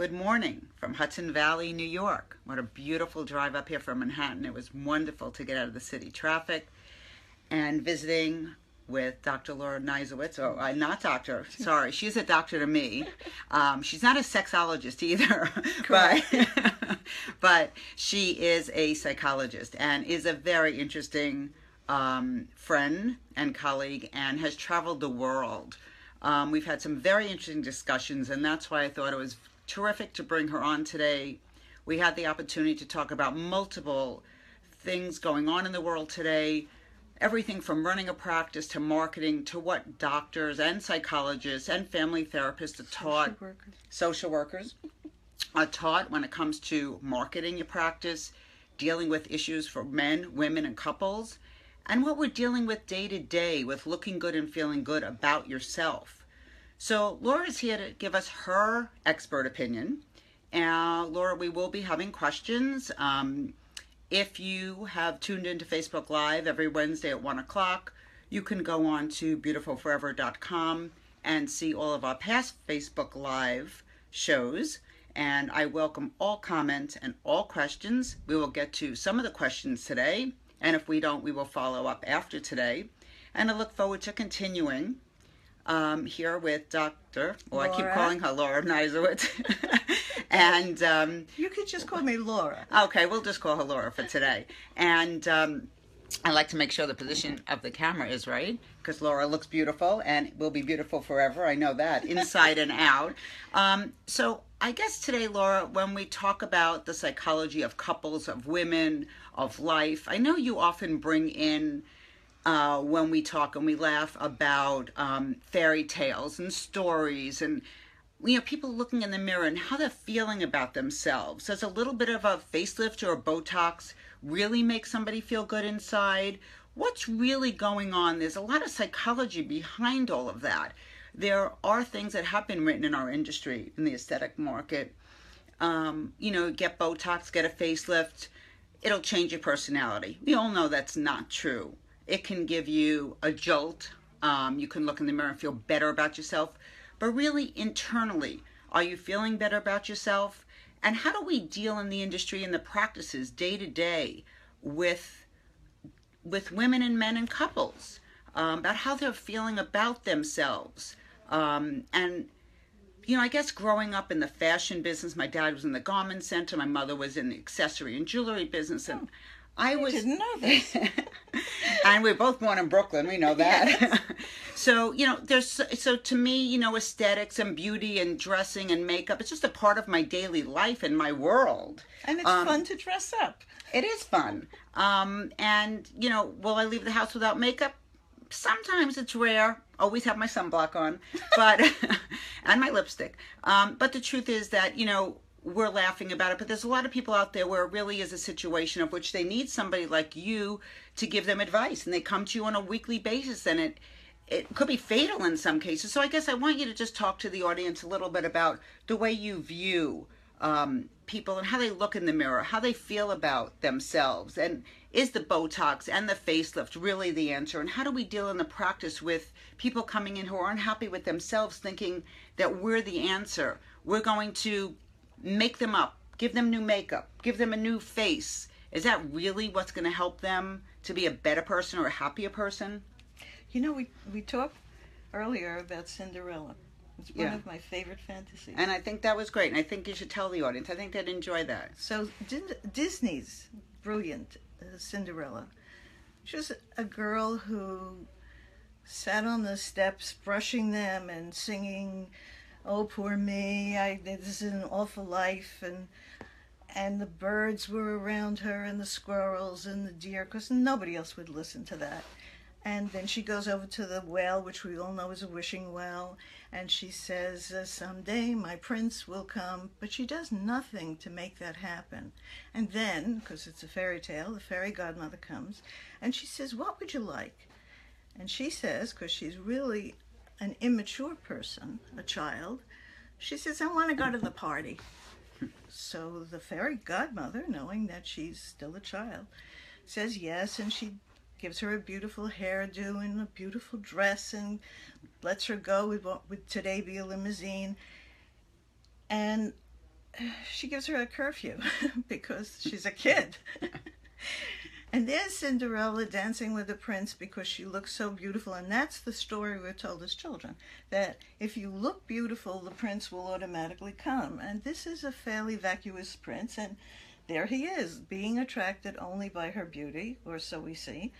Good morning from Hudson Valley, New York. What a beautiful drive up here from Manhattan. It was wonderful to get out of the city traffic and visiting with Dr. Laura Nizewitz. Oh, uh, not doctor. Sorry, she's a doctor to me. Um, she's not a sexologist either, but but she is a psychologist and is a very interesting um, friend and colleague and has traveled the world. Um, we've had some very interesting discussions, and that's why I thought it was terrific to bring her on today. We had the opportunity to talk about multiple things going on in the world today everything from running a practice to marketing to what doctors and psychologists and family therapists are taught Social workers. social workers are taught when it comes to marketing your practice dealing with issues for men women and couples and what we're dealing with day to day with looking good and feeling good about yourself so laura's here to give us her expert opinion uh, laura we will be having questions um, if you have tuned into Facebook Live every Wednesday at 1 o'clock, you can go on to beautifulforever.com and see all of our past Facebook Live shows. And I welcome all comments and all questions. We will get to some of the questions today. And if we don't, we will follow up after today. And I look forward to continuing um, here with Dr. Well, I keep calling her Laura Nizewitz. and um, You could just call me Laura. Okay, we'll just call her Laura for today. And um, I like to make sure the position of the camera is right because Laura looks beautiful and will be beautiful forever. I know that, inside and out. Um, so I guess today, Laura, when we talk about the psychology of couples, of women, of life, I know you often bring in. Uh, when we talk and we laugh about um, fairy tales and stories and you know people looking in the mirror and how they're feeling about themselves. Does a little bit of a facelift or a botox really make somebody feel good inside? What's really going on? There's a lot of psychology behind all of that. There are things that have been written in our industry in the aesthetic market. Um, you know get botox get a facelift it'll change your personality. We all know that's not true it can give you a jolt um, you can look in the mirror and feel better about yourself but really internally, are you feeling better about yourself? And how do we deal in the industry and the practices day to day with with women and men and couples um, about how they're feeling about themselves? Um, and you know, I guess growing up in the fashion business, my dad was in the garment center, my mother was in the accessory and jewelry business, and I was didn't know this. and we're both born in Brooklyn. We know that. so you know, there's so to me, you know, aesthetics and beauty and dressing and makeup. It's just a part of my daily life and my world. And it's Um, fun to dress up. It is fun. Um, and you know, will I leave the house without makeup? Sometimes it's rare. Always have my sunblock on, but and my lipstick. Um, but the truth is that you know we're laughing about it, but there's a lot of people out there where it really is a situation of which they need somebody like you to give them advice, and they come to you on a weekly basis, and it it could be fatal in some cases. So I guess I want you to just talk to the audience a little bit about the way you view um, people and how they look in the mirror, how they feel about themselves, and is the Botox and the facelift really the answer? And how do we deal in the practice with people coming in who are unhappy with themselves, thinking that we're the answer? We're going to make them up, give them new makeup, give them a new face. Is that really what's going to help them to be a better person or a happier person? You know, we, we talked earlier about Cinderella. It's one Yeah. of my favorite fantasies. And I think that was great. And I think you should tell the audience. I think they'd enjoy that. So Disney's brilliant uh, Cinderella. She was a girl who sat on the steps, brushing them and singing, "Oh poor me, I this is an awful life," and and the birds were around her, and the squirrels and the deer, because nobody else would listen to that. And then she goes over to the well, which we all know is a wishing well, and she says, uh, Someday my prince will come. But she does nothing to make that happen. And then, because it's a fairy tale, the fairy godmother comes, and she says, What would you like? And she says, because she's really an immature person, a child, she says, I want to go to the party. So the fairy godmother, knowing that she's still a child, says yes, and she gives her a beautiful hairdo and a beautiful dress and lets her go with what would today be a limousine. And she gives her a curfew because she's a kid. and there's Cinderella dancing with the prince because she looks so beautiful. And that's the story we're told as children that if you look beautiful, the prince will automatically come. And this is a fairly vacuous prince. And there he is, being attracted only by her beauty, or so we see.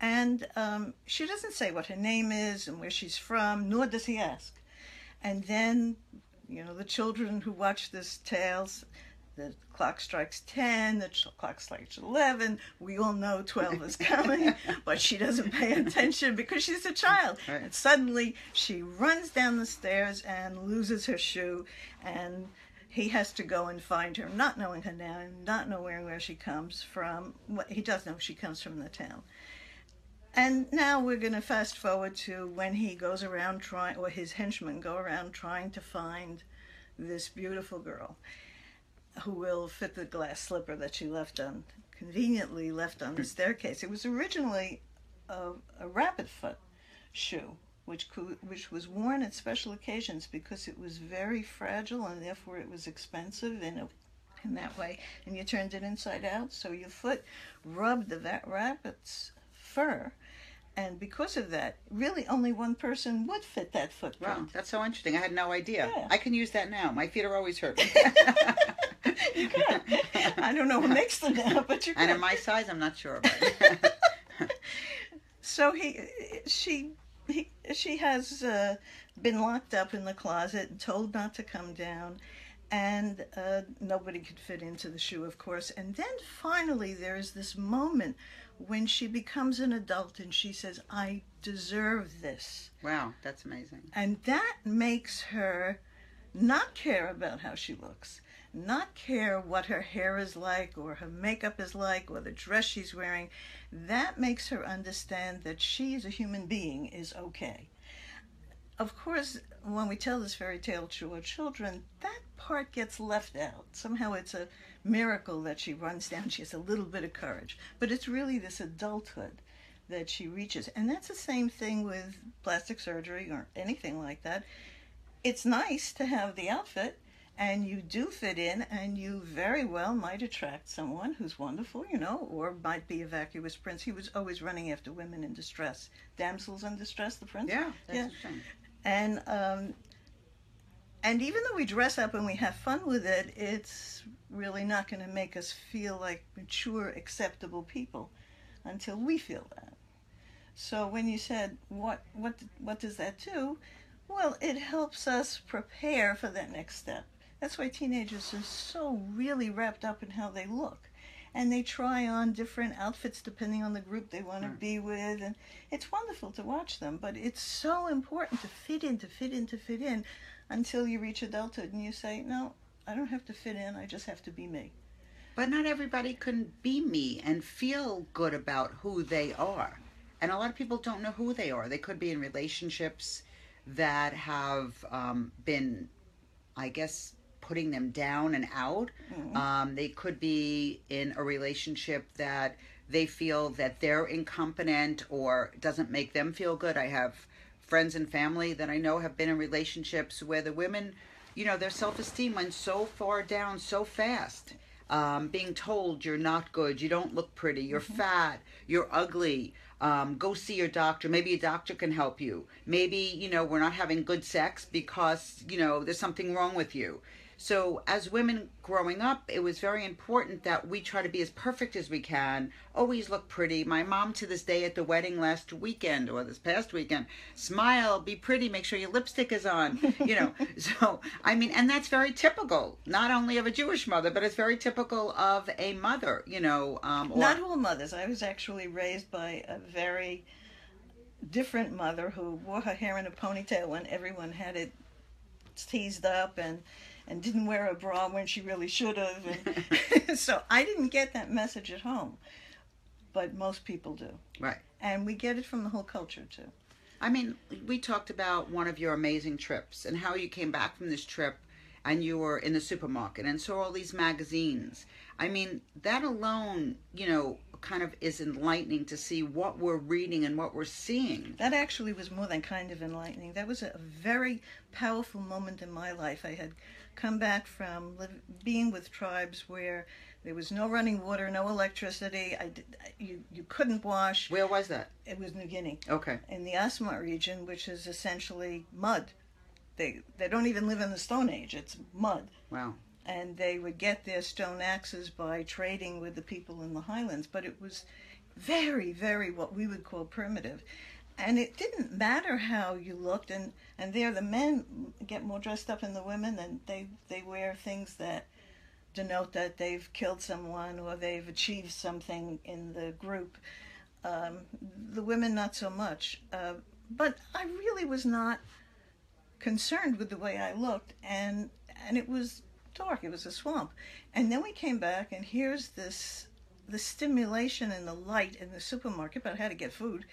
And um, she doesn't say what her name is and where she's from, nor does he ask. And then, you know, the children who watch this tales, the clock strikes 10, the clock strikes 11. We all know 12 is coming, but she doesn't pay attention because she's a child. Right. And suddenly she runs down the stairs and loses her shoe, and he has to go and find her, not knowing her name, not knowing where she comes from. Well, He does know she comes from the town. And now we're going to fast forward to when he goes around trying, or his henchmen go around trying to find this beautiful girl who will fit the glass slipper that she left on, conveniently left on the staircase. It was originally a, a rabbit foot shoe, which which was worn at special occasions because it was very fragile and therefore it was expensive in a in that way. And you turned it inside out, so your foot rubbed the rabbit's fur. And because of that, really only one person would fit that Wow, that's so interesting. I had no idea. Yeah. I can use that now. My feet are always hurt. you can. I don't know who makes them now, but you and can. in my size, I'm not sure about. So he, she, he, she has uh, been locked up in the closet and told not to come down, and uh, nobody could fit into the shoe, of course. And then finally, there is this moment when she becomes an adult and she says, "I deserve this," wow, that's amazing. and that makes her not care about how she looks. Not care what her hair is like, or her makeup is like, or the dress she's wearing that makes her understand that she as a human being is okay. Of course, when we tell this fairy tale to our children, that part gets left out. Somehow it's a miracle that she runs down, she has a little bit of courage. But it's really this adulthood that she reaches. And that's the same thing with plastic surgery or anything like that. It's nice to have the outfit, and you do fit in and you very well might attract someone who's wonderful you know or might be a vacuous prince he was always running after women in distress. Damsels in distress the prince? Yeah, that's Yeah. and um and even though we dress up and we have fun with it it's really not going to make us feel like mature acceptable people until we feel that. So when you said what what what does that do? Well it helps us prepare for that next step that's why teenagers are so really wrapped up in how they look. And they try on different outfits depending on the group they want to Right. be with. And it's wonderful to watch them, but it's so important to fit in, to fit in, to fit in until you reach adulthood and you say, no, I don't have to fit in, I just have to be me. But not everybody can be me and feel good about who they are. And a lot of people don't know who they are. They could be in relationships that have um, been, I guess, putting them down and out. Mhm. Um, they could be in a relationship that they feel that they're incompetent or doesn't make them feel good. I have friends and family that I know have been in relationships where the women, you know, their self esteem went so far down so fast. Um, being told you're not good, you don't look pretty, you're fat, you're ugly. Um, go see your doctor. Maybe a doctor can help you. Maybe you know we're not having good sex because you know there's something wrong with you. So, as women growing up, it was very important that we try to be as perfect as we can, always look pretty. My mom, to this day, at the wedding last weekend or this past weekend, smile, be pretty, make sure your lipstick is on, you know. so, I mean, and that's very typical, not only of a Jewish mother, but it's very typical of a mother, you know. Um, or, Not all mothers. I was actually raised by a very different mother who wore her hair in a ponytail when everyone had it teased up and and didn't wear a bra when she really should have. So I didn't get that message at home, but most people do, right. and we get it from the whole culture too. I mean, we talked about one of your amazing trips and how you came back from this trip and you were in the supermarket and saw all these magazines. I mean, that alone, you know, kind of is enlightening to see what we're reading and what we're seeing. That actually was more than kind of enlightening. That was a very powerful moment in my life. I had come back from being with tribes where there was no running water, no electricity. I did, you you couldn't wash. Where was that? It was New Guinea. Okay. In the Asmat region, which is essentially mud. They they don't even live in the Stone Age. It's mud. Wow. And they would get their stone axes by trading with the people in the highlands, but it was very very what we would call primitive. And it didn't matter how you looked, and, and there the men get more dressed up than the women, and they, they wear things that denote that they've killed someone or they've achieved something in the group. Um, the women, not so much. Uh, but I really was not concerned with the way I looked, and and it was dark. It was a swamp, and then we came back, and here's this the stimulation and the light in the supermarket about how to get food.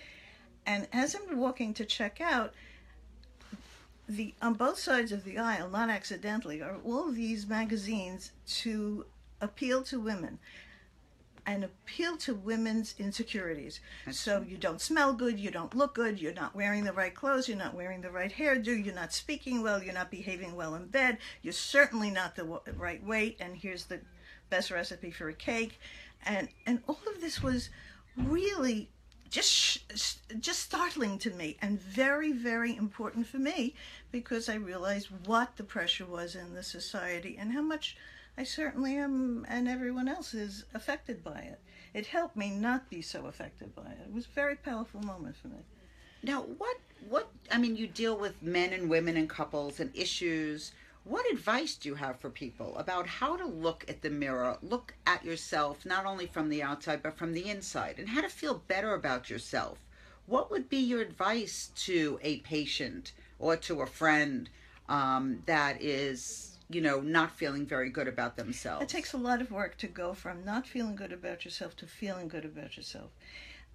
And as I'm walking to check out, the on both sides of the aisle, not accidentally, are all these magazines to appeal to women and appeal to women's insecurities. That's so you don't smell good, you don't look good, you're not wearing the right clothes, you're not wearing the right hairdo, you're not speaking well, you're not behaving well in bed, you're certainly not the w- right weight, and here's the best recipe for a cake. And and all of this was really just just startling to me and very very important for me because I realized what the pressure was in the society and how much I certainly am and everyone else is affected by it. It helped me not be so affected by it. It was a very powerful moment for me. Now, what what I mean, you deal with men and women and couples and issues. What advice do you have for people about how to look at the mirror, look at yourself not only from the outside but from the inside, and how to feel better about yourself? What would be your advice to a patient or to a friend um, that is, you know, not feeling very good about themselves? It takes a lot of work to go from not feeling good about yourself to feeling good about yourself.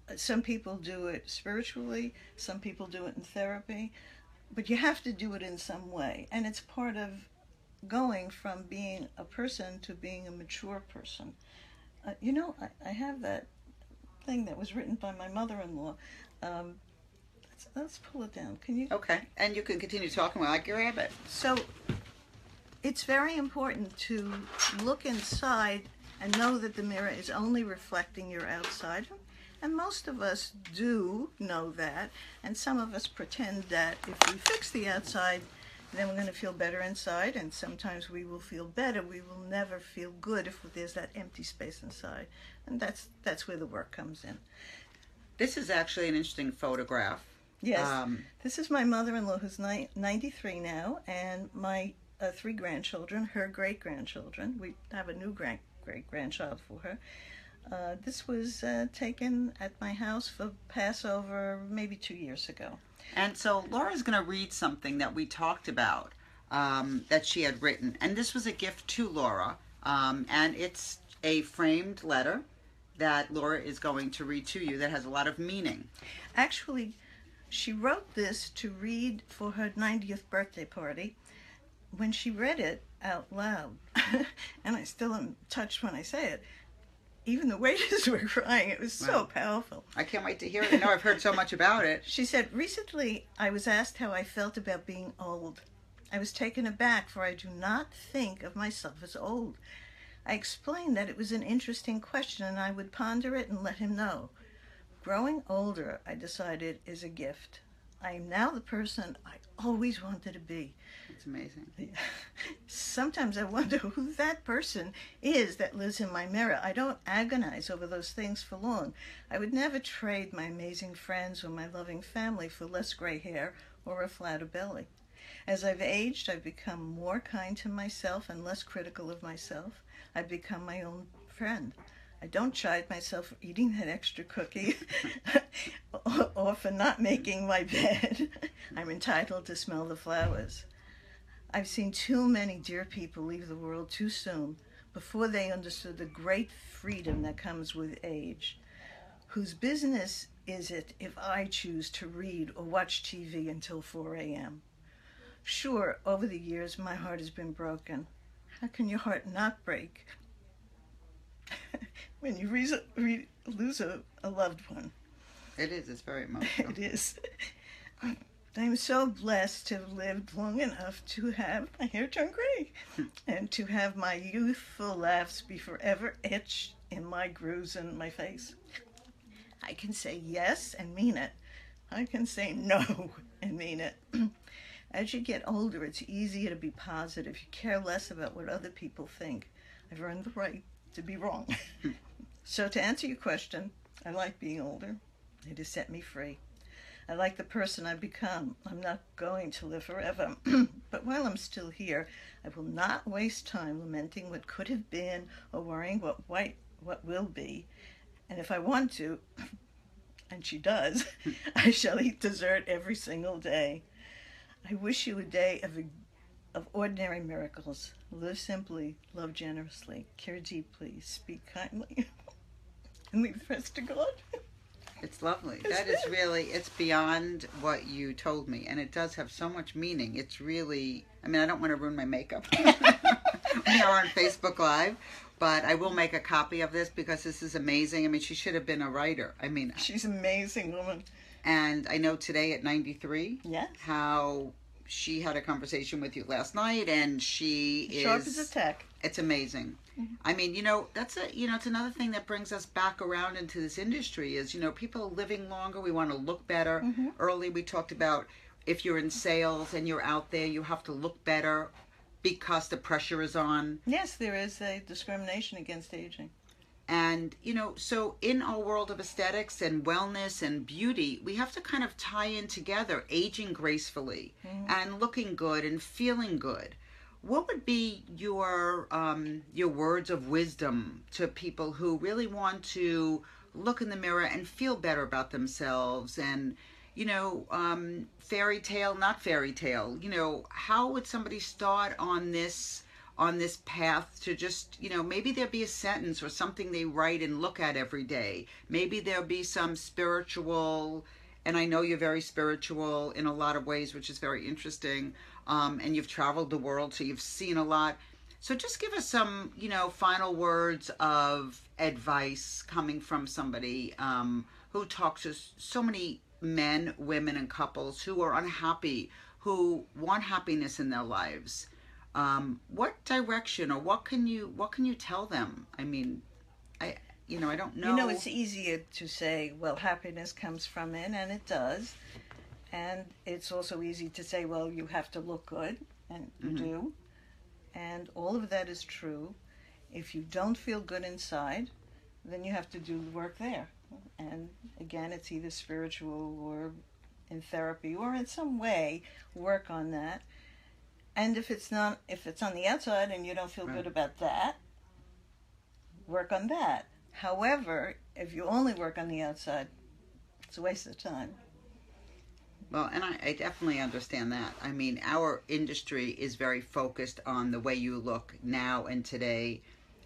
Uh, Some people do it spiritually, some people do it in therapy, but you have to do it in some way. And it's part of going from being a person to being a mature person. Uh, you know, I, I have that thing that was written by my mother in law. Um, let's, let's pull it down. Can you? Okay, and you can continue talking while I grab it. So it's very important to look inside and know that the mirror is only reflecting your outside. And most of us do know that. And some of us pretend that if we fix the outside, then we're going to feel better inside. And sometimes we will feel better. We will never feel good if there's that empty space inside. And that's that's where the work comes in. This is actually an interesting photograph. Yes. Um, This is my mother-in-law, who's ni- 93 now, and my uh, three grandchildren, her great-grandchildren. We have a new grand great-grandchild for her. Uh, this was uh, taken at my house for Passover maybe two years ago. And so Laura's going to read something that we talked about um, that she had written. And this was a gift to Laura. Um, and it's a framed letter that Laura is going to read to you that has a lot of meaning. Actually, she wrote this to read for her 90th birthday party. When she read it out loud, and I still am touched when I say it, even the waiters were crying. It was so Wow. powerful. I can't wait to hear it. I know I've heard so much about it. She said, Recently I was asked how I felt about being old. I was taken aback, for I do not think of myself as old. I explained that it was an interesting question and I would ponder it and let him know. Growing older, I decided, is a gift. I am now the person I always wanted to be. It's amazing. Sometimes I wonder who that person is that lives in my mirror. I don't agonize over those things for long. I would never trade my amazing friends or my loving family for less gray hair or a flatter belly. As I've aged, I've become more kind to myself and less critical of myself. I've become my own friend. I don't chide myself for eating that extra cookie or, or for not making my bed. I'm entitled to smell the flowers. I've seen too many dear people leave the world too soon before they understood the great freedom that comes with age. Whose business is it if I choose to read or watch TV until 4 a.m.? Sure, over the years my heart has been broken. How can your heart not break when you re- re- lose a, a loved one. It is. It's very emotional. It is. I'm so blessed to have lived long enough to have my hair turn gray and to have my youthful laughs be forever etched in my grooves and my face. I can say yes and mean it. I can say no and mean it. As you get older, it's easier to be positive. You care less about what other people think. I've earned the right to be wrong. so, to answer your question, I like being older. It has set me free. I like the person I've become. I'm not going to live forever. but while I'm still here, I will not waste time lamenting what could have been or worrying what white what will be. And if I want to, and she does, I shall eat dessert every single day. I wish you a day of, of ordinary miracles. Live simply, love generously, care deeply, speak kindly, and leave the rest to God. It's lovely. That is really, it's beyond what you told me. And it does have so much meaning. It's really, I mean, I don't want to ruin my makeup. we are on Facebook Live, but I will make a copy of this because this is amazing. I mean, she should have been a writer. I mean, she's an amazing woman. And I know today at 93, yes. how she had a conversation with you last night and she Sharp is as a tack. It's amazing. Mm-hmm. I mean, you know, that's a you know, it's another thing that brings us back around into this industry is, you know, people are living longer, we want to look better. Mm-hmm. Early we talked about if you're in sales and you're out there, you have to look better because the pressure is on. Yes, there is a discrimination against aging. And, you know, so in our world of aesthetics and wellness and beauty, we have to kind of tie in together aging gracefully mm-hmm. and looking good and feeling good. What would be your um, your words of wisdom to people who really want to look in the mirror and feel better about themselves and you know um, fairy tale not fairy tale you know how would somebody start on this on this path to just, you know, maybe there'll be a sentence or something they write and look at every day. Maybe there'll be some spiritual, and I know you're very spiritual in a lot of ways, which is very interesting. Um, and you've traveled the world, so you've seen a lot. So just give us some, you know, final words of advice coming from somebody um, who talks to so many men, women, and couples who are unhappy, who want happiness in their lives um, what direction or what can you what can you tell them? I mean i you know i don't know you know it's easier to say well happiness comes from in and it does. And it's also easy to say well you have to look good and you mm-hmm. do. And all of that is true. If you don't feel good inside then you have to do the work there. And again it's either spiritual or in therapy or in some way work on that and if it's not, if it's on the outside and you don't feel right. good about that, work on that. However, if you only work on the outside, it's a waste of time. Well, and I, I, definitely understand that. I mean, our industry is very focused on the way you look now and today.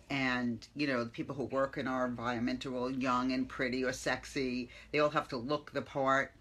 And, you know, the people who work in our environment are all young and pretty or sexy. They all have to look the part.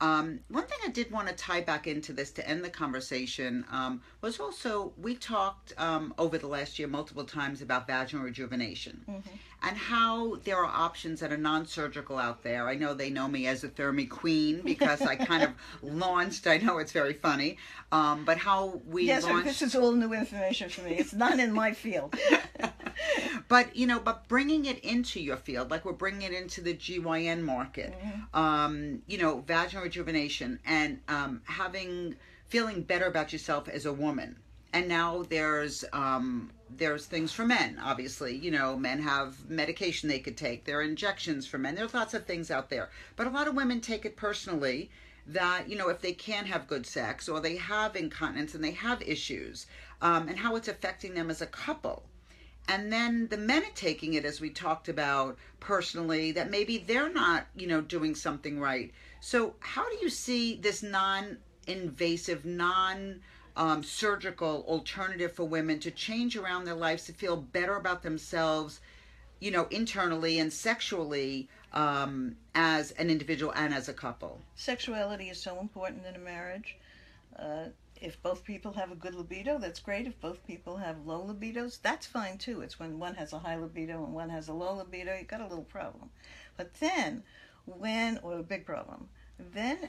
Um, one thing I did want to tie back into this to end the conversation um, was also we talked um, over the last year multiple times about vaginal rejuvenation mm-hmm. and how there are options that are non-surgical out there. I know they know me as a Thermi Queen because I kind of launched. I know it's very funny, um, but how we yes, launched. this is all new information for me. It's not in my field. but you know, but bringing it into your field, like we're bringing it into the GYN market, mm-hmm. um, you know, vaginal rejuvenation and um, having feeling better about yourself as a woman. And now there's um, there's things for men. Obviously, you know, men have medication they could take. There are injections for men. There's lots of things out there, but a lot of women take it personally that you know if they can't have good sex or they have incontinence and they have issues um, and how it's affecting them as a couple and then the men are taking it as we talked about personally that maybe they're not you know doing something right. So how do you see this non-invasive non um, surgical alternative for women to change around their lives to feel better about themselves you know internally and sexually um, as an individual and as a couple? Sexuality is so important in a marriage. Uh, if both people have a good libido, that's great. If both people have low libidos, that's fine too. It's when one has a high libido and one has a low libido, you got a little problem. But then, when, or a big problem, then